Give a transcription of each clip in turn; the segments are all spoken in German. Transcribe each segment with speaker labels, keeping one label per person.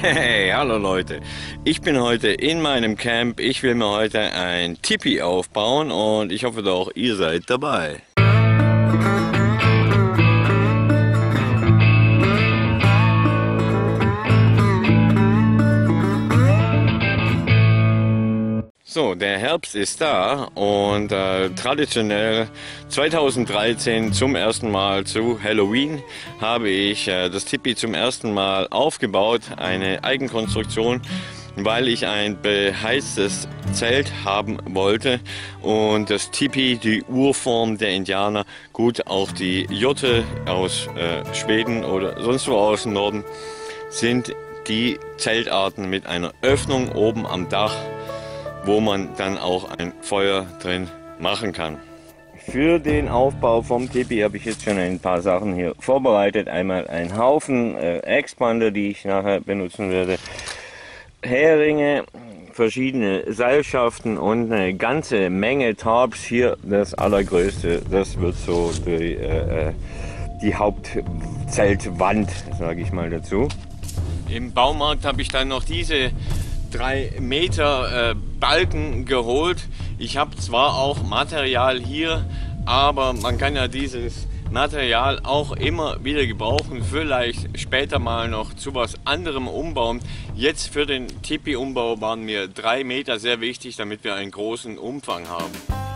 Speaker 1: Hey, hallo Leute. Ich bin heute in meinem Camp. Ich will mir heute ein Tipi aufbauen und ich hoffe doch, ihr seid dabei. So, der Herbst ist da und äh, traditionell 2013 zum ersten Mal zu Halloween habe ich äh, das Tipi zum ersten Mal aufgebaut, eine Eigenkonstruktion, weil ich ein beheiztes Zelt haben wollte und das Tipi, die Urform der Indianer, gut auch die Jotte aus äh, Schweden oder sonst wo aus dem Norden, sind die Zeltarten mit einer Öffnung oben am Dach wo man dann auch ein Feuer drin machen kann. Für den Aufbau vom Tipi habe ich jetzt schon ein paar Sachen hier vorbereitet. Einmal ein Haufen äh, Expander, die ich nachher benutzen werde. Heringe, verschiedene Seilschaften und eine ganze Menge Tarps. Hier das allergrößte, das wird so die, äh, äh die Hauptzeltwand, sage ich mal dazu. Im Baumarkt habe ich dann noch diese drei Meter äh, Balken geholt. Ich habe zwar auch Material hier, aber man kann ja dieses Material auch immer wieder gebrauchen, vielleicht später mal noch zu was anderem umbauen. Jetzt für den Tipi-Umbau waren mir drei Meter sehr wichtig, damit wir einen großen Umfang haben.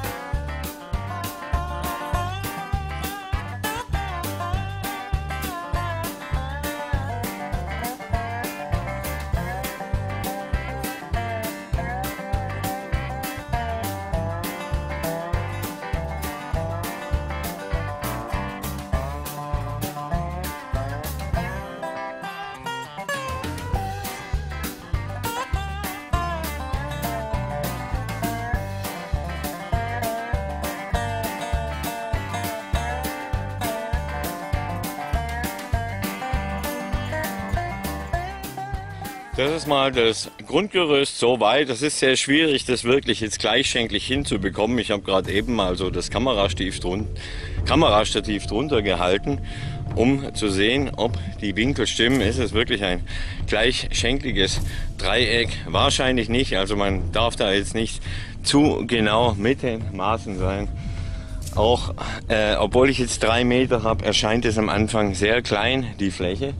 Speaker 1: Das ist mal das Grundgerüst so weit. Das ist sehr schwierig, das wirklich jetzt gleichschenklich hinzubekommen. Ich habe gerade eben mal so das Kamerastativ, drun Kamerastativ drunter gehalten, um zu sehen, ob die Winkel stimmen. Ist es wirklich ein gleichschenkliges Dreieck? Wahrscheinlich nicht. Also man darf da jetzt nicht zu genau mit den Maßen sein. Auch äh, obwohl ich jetzt drei Meter habe, erscheint es am Anfang sehr klein, die Fläche.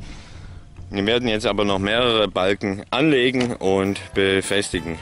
Speaker 1: Wir werden jetzt aber noch mehrere Balken anlegen und befestigen.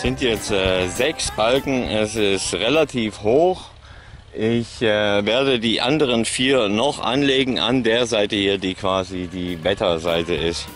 Speaker 1: Sind jetzt äh, sechs Balken. Es ist relativ hoch. Ich äh, werde die anderen vier noch anlegen an der Seite hier, die quasi die Wetterseite ist.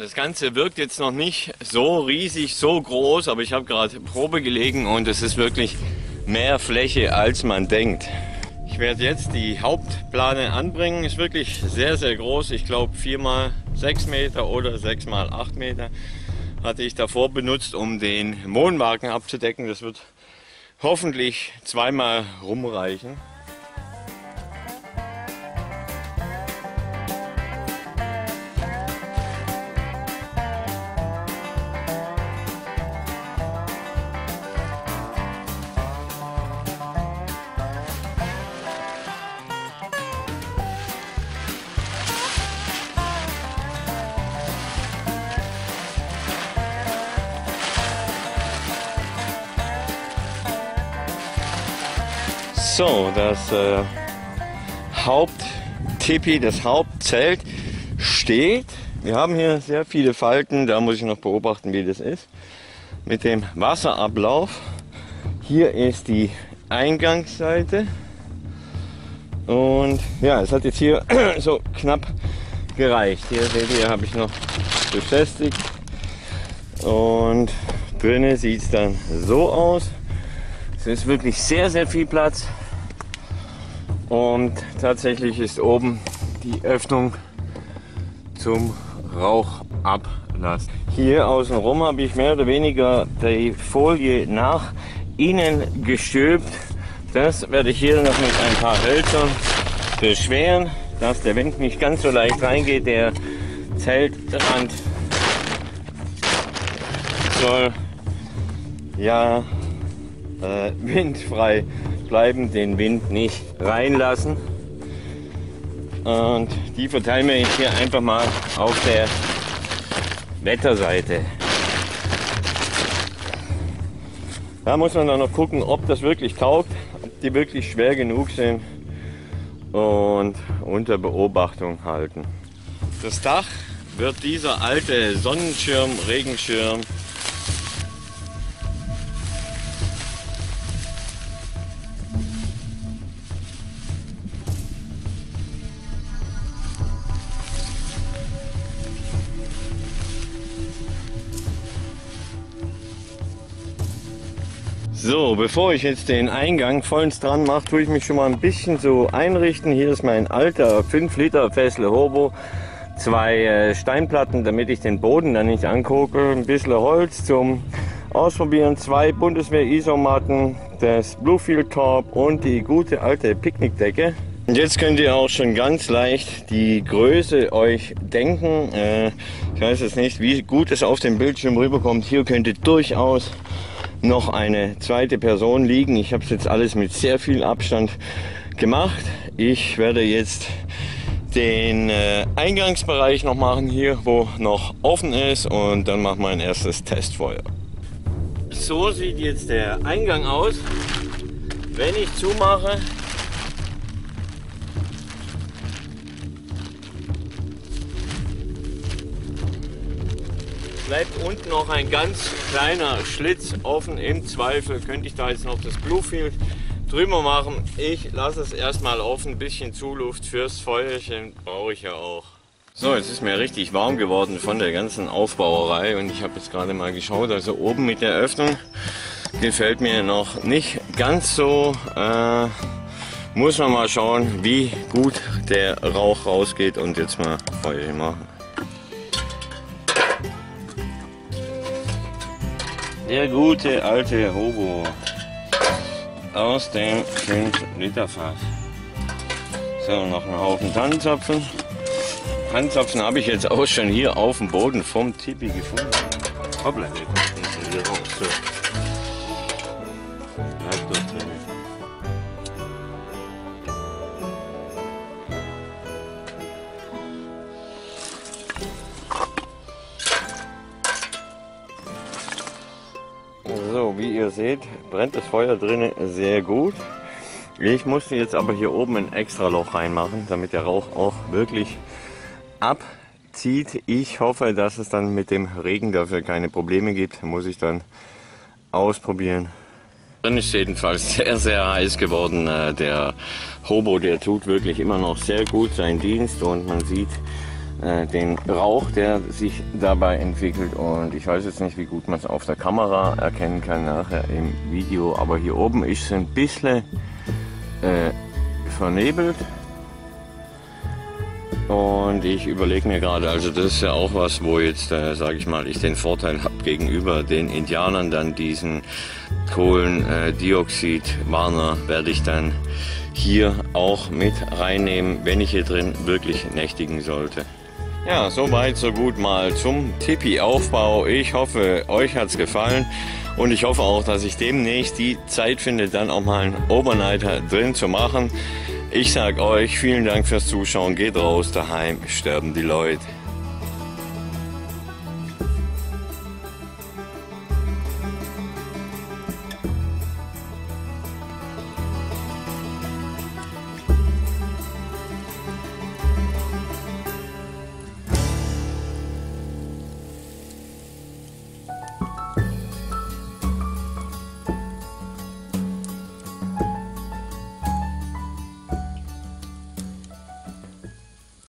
Speaker 1: Das Ganze wirkt jetzt noch nicht so riesig, so groß, aber ich habe gerade Probe gelegen und es ist wirklich mehr Fläche, als man denkt. Ich werde jetzt die Hauptplane anbringen. Ist wirklich sehr, sehr groß. Ich glaube 4 mal 6 Meter oder 6 mal 8 Meter hatte ich davor benutzt, um den Mondwagen abzudecken. Das wird hoffentlich zweimal rumreichen. So, das äh, Haupttipi, das Hauptzelt steht. Wir haben hier sehr viele Falten, da muss ich noch beobachten, wie das ist. Mit dem Wasserablauf Hier ist die Eingangsseite. Und ja, es hat jetzt hier so knapp gereicht. Hier seht ihr, habe ich noch befestigt. Und drinnen sieht es dann so aus. Es ist wirklich sehr, sehr viel Platz. Und tatsächlich ist oben die Öffnung zum Rauchablass. Hier außenrum habe ich mehr oder weniger die Folie nach innen gestülpt. Das werde ich hier noch mit ein paar Hölzern beschweren, dass der Wind nicht ganz so leicht reingeht. Der Zeltrand soll ja äh, windfrei bleiben, den Wind nicht reinlassen. Und die verteilen wir jetzt hier einfach mal auf der Wetterseite. Da muss man dann noch gucken, ob das wirklich taugt, ob die wirklich schwer genug sind und unter Beobachtung halten. Das Dach wird dieser alte Sonnenschirm, Regenschirm So, bevor ich jetzt den Eingang vollends dran mache, tue ich mich schon mal ein bisschen so einrichten. Hier ist mein alter 5 Liter Fessle Hobo. Zwei äh, Steinplatten, damit ich den Boden dann nicht angucke. Ein bisschen Holz zum Ausprobieren. Zwei Bundeswehr-Isomatten, das Bluefield Top und die gute alte Picknickdecke. Und jetzt könnt ihr auch schon ganz leicht die Größe euch denken. Äh, ich weiß jetzt nicht, wie gut es auf dem Bildschirm rüberkommt. Hier könnte durchaus noch eine zweite Person liegen. Ich habe es jetzt alles mit sehr viel Abstand gemacht. Ich werde jetzt den äh, Eingangsbereich noch machen hier, wo noch offen ist und dann machen wir ein erstes Testfeuer. So sieht jetzt der Eingang aus. Wenn ich zumache, bleibt unten noch ein ganz kleiner Schlitz offen. Im Zweifel könnte ich da jetzt noch das Bluefield drüber machen. Ich lasse es erstmal offen, ein bisschen Zuluft fürs Feuerchen brauche ich ja auch. So, jetzt ist mir richtig warm geworden von der ganzen Aufbauerei und ich habe jetzt gerade mal geschaut, also oben mit der Öffnung gefällt mir noch nicht ganz so. Äh, muss man mal schauen, wie gut der Rauch rausgeht und jetzt mal Feuer machen. Der gute alte Hobo aus dem 5 Liter Fass. So, noch einen Haufen Tannenzapfen. Tannenzapfen habe ich jetzt auch schon hier auf dem Boden vom Tipi gefunden. Hoppla, der kommt hier raus. So. Seht, brennt das Feuer drinnen sehr gut. Ich musste jetzt aber hier oben ein extra Loch reinmachen, damit der Rauch auch wirklich abzieht. Ich hoffe, dass es dann mit dem Regen dafür keine Probleme gibt. Muss ich dann ausprobieren. Drin ist jedenfalls sehr, sehr heiß geworden. Äh, der Hobo, der tut wirklich immer noch sehr gut seinen Dienst und man sieht, den Rauch, der sich dabei entwickelt. Und ich weiß jetzt nicht, wie gut man es auf der Kamera erkennen kann nachher im Video, aber hier oben ist es ein bisschen äh, vernebelt. Und ich überlege mir gerade, also das ist ja auch was, wo jetzt, äh, sage ich mal, ich den Vorteil habe gegenüber den Indianern, dann diesen Kohlendioxid-Warner werde ich dann hier auch mit reinnehmen, wenn ich hier drin wirklich nächtigen sollte. Ja, soweit, so gut mal zum Tipi-Aufbau. Ich hoffe, euch hat's gefallen und ich hoffe auch, dass ich demnächst die Zeit finde, dann auch mal einen Overnighter drin zu machen. Ich sag euch vielen Dank fürs Zuschauen. Geht raus, daheim sterben die Leute.